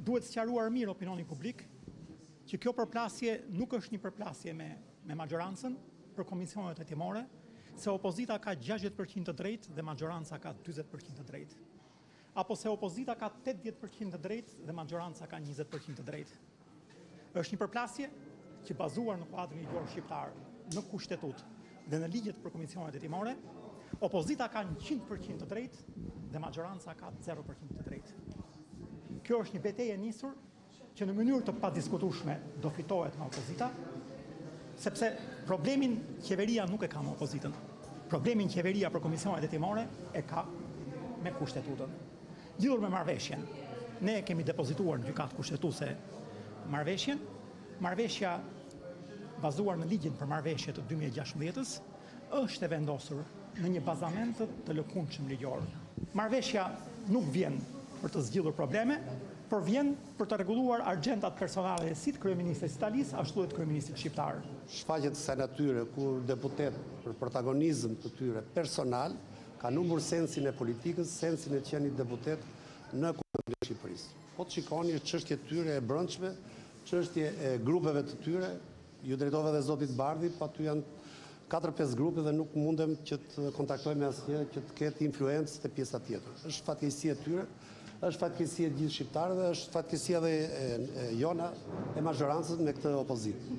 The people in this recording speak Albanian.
Duhet sqaruar mirë opinionit publik që kjo përplasje nuk është një përplasje me me mazhorancën për komisionet hetimore, se opozita ka gjashtëdhjetë për qind të drejtë dhe mazhoranca ka dyzet për qind të drejtë. Apo se opozita ka tetëdhjetë për qind të drejtë dhe mazhoranca ka njëzet për qind të drejtë. Është një përplasje që bazuar në kuadrin ligjor shqiptar, në Kushtetutë dhe në ligjet për komisionet hetimore, opozita ka njëqind për qind të drejtë dhe mazhoranca ka zero për qind të drejtë. Kjo është një betejë e nisur që në mënyrë të padiskutueshme do fitohet nga opozita, sepse problemin qeveria nuk e ka me opozitën. Problemin qeveria për komisionet hetimore e ka me Kushtetutën. Lidhur me marrëveshjen, ne e kemi depozituar në Gjykatë Kushtetuese marrëveshjen. Marrëveshja bazuar në ligjin për marrëveshje të dy mijë e gjashtëmbëdhjetës është e vendosur në një bazament të lëkundshëm ligjor. Marrëveshja nuk vjen për të zgjidhur probleme, por vjen për të rregulluar agjendat personale si të kryeministrit të Italisë ashtu dhe të kryeministrit shqiptar. Shfaqje të kësaj natyre kur deputetë për protagonizëm të tyre personal Kanë humbur sensin e politikës, sensin e qenit deputet në Kuvendin e Shqipërisë. Po të shikoni është çështje e tyre e brendshme, çështje e grupeve të tyre. Iu drejtova edhe zotit Bardhi, po aty janë 4-5 grupe dhe nuk mundem që të kontaktoj me asnjë që të ketë influencë te pjesa tjetër. Është fatkeqësi e tyre, është fatkeqësi e gjithë shqiptarëve, është fatkeqësi edhe e jona, e mazhorancës me këtë opozitë.